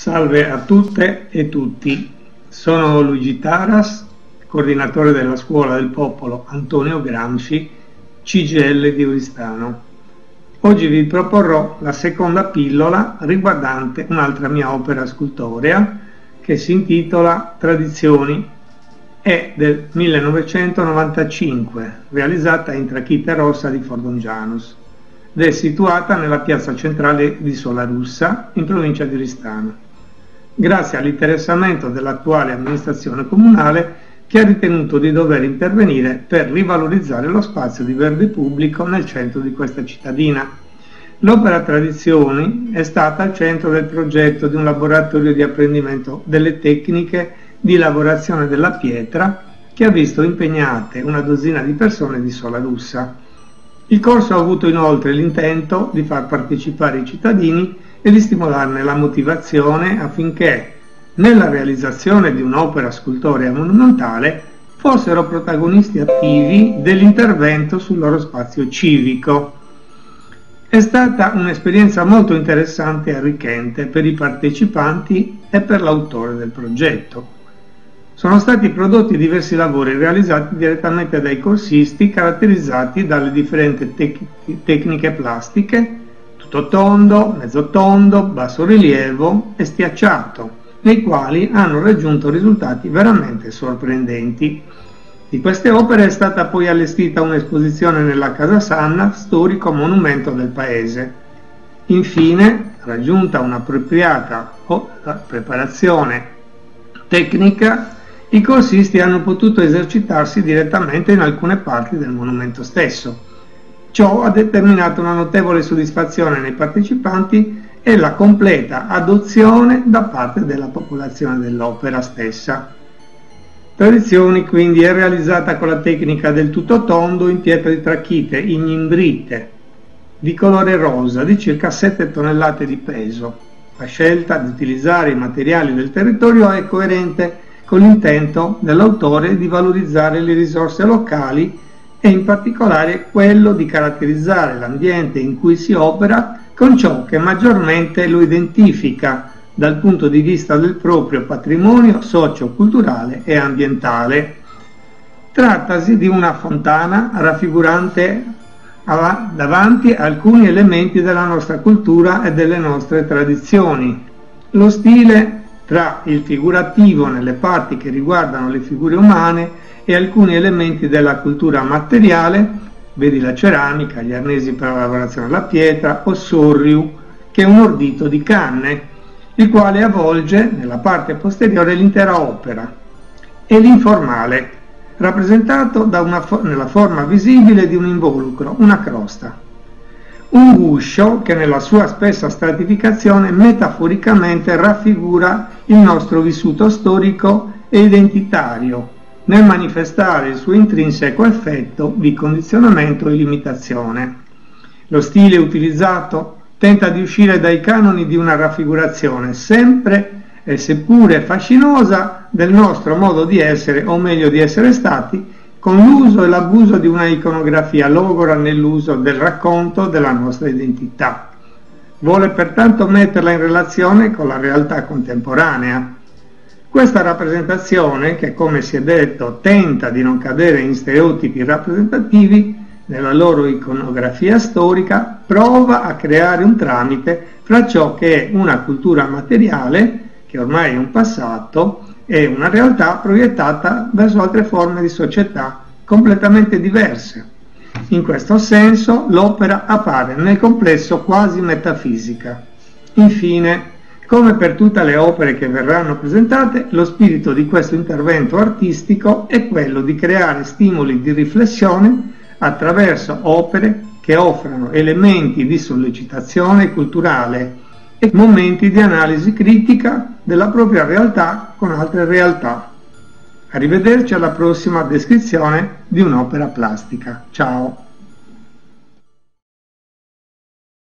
Salve a tutte e tutti, sono Luigi Taras, coordinatore della Scuola del Popolo Antonio Gramsci, CGL di Oristano. Oggi vi proporrò la seconda pillola riguardante un'altra mia opera scultorea che si intitola Tradizioni. È del 1995, realizzata in trachite rossa di Fordongianus ed è situata nella piazza centrale di Solarussa, in provincia di Ristano, grazie all'interessamento dell'attuale amministrazione comunale che ha ritenuto di dover intervenire per rivalorizzare lo spazio di verde pubblico nel centro di questa cittadina. L'opera Tradizioni è stata al centro del progetto di un laboratorio di apprendimento delle tecniche di lavorazione della pietra che ha visto impegnate una dozzina di persone di Solarussa. Il corso ha avuto inoltre l'intento di far partecipare i cittadini e di stimolarne la motivazione affinché nella realizzazione di un'opera scultorea monumentale fossero protagonisti attivi dell'intervento sul loro spazio civico. È stata un'esperienza molto interessante e arricchente per i partecipanti e per l'autore del progetto. Sono stati prodotti diversi lavori realizzati direttamente dai corsisti caratterizzati dalle differenti tec tecniche plastiche, tutto tondo, mezzo tondo, basso rilievo e stiacciato, nei quali hanno raggiunto risultati veramente sorprendenti. Di queste opere è stata poi allestita un'esposizione nella Casa Sanna, storico monumento del paese. Infine, raggiunta un'appropriata preparazione tecnica, i corsisti hanno potuto esercitarsi direttamente in alcune parti del monumento stesso. Ciò ha determinato una notevole soddisfazione nei partecipanti e la completa adozione da parte della popolazione dell'opera stessa. Tradizioni quindi è realizzata con la tecnica del tutto tondo in pietra di trachite ignimbrite di colore rosa di circa 7 tonnellate di peso. La scelta di utilizzare i materiali del territorio è coerente con l'intento dell'autore di valorizzare le risorse locali e in particolare quello di caratterizzare l'ambiente in cui si opera con ciò che maggiormente lo identifica dal punto di vista del proprio patrimonio socio-culturale e ambientale. Trattasi di una fontana raffigurante davanti alcuni elementi della nostra cultura e delle nostre tradizioni. Lo stile tra il figurativo nelle parti che riguardano le figure umane e alcuni elementi della cultura materiale, vedi la ceramica, gli arnesi per la lavorazione della pietra o sorriu, che è un ordito di canne, il quale avvolge nella parte posteriore l'intera opera, e l'informale, rappresentato fo nella forma visibile di un involucro, una crosta un guscio che nella sua spessa stratificazione metaforicamente raffigura il nostro vissuto storico e identitario nel manifestare il suo intrinseco effetto di condizionamento e limitazione. Lo stile utilizzato tenta di uscire dai canoni di una raffigurazione sempre e seppure fascinosa del nostro modo di essere o meglio di essere stati con l'uso e l'abuso di una iconografia logora nell'uso del racconto della nostra identità. Vuole pertanto metterla in relazione con la realtà contemporanea. Questa rappresentazione, che come si è detto tenta di non cadere in stereotipi rappresentativi, nella loro iconografia storica, prova a creare un tramite fra ciò che è una cultura materiale, che ormai è un passato, è una realtà proiettata verso altre forme di società completamente diverse. In questo senso l'opera appare nel complesso quasi metafisica. Infine, come per tutte le opere che verranno presentate, lo spirito di questo intervento artistico è quello di creare stimoli di riflessione attraverso opere che offrano elementi di sollecitazione culturale e momenti di analisi critica della propria realtà con altre realtà. Arrivederci alla prossima descrizione di un'opera plastica. Ciao!